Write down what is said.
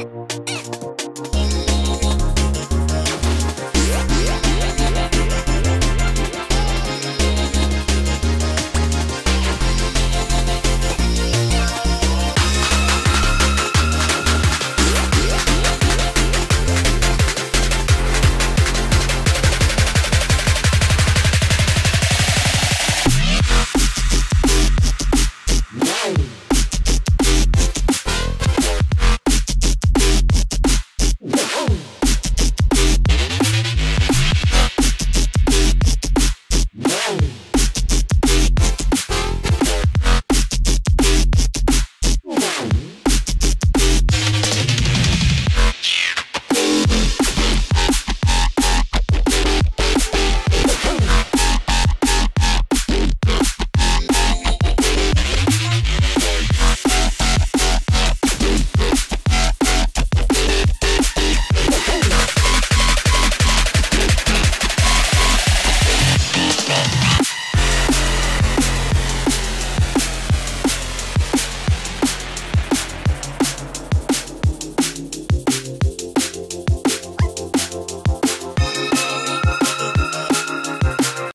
Yeah.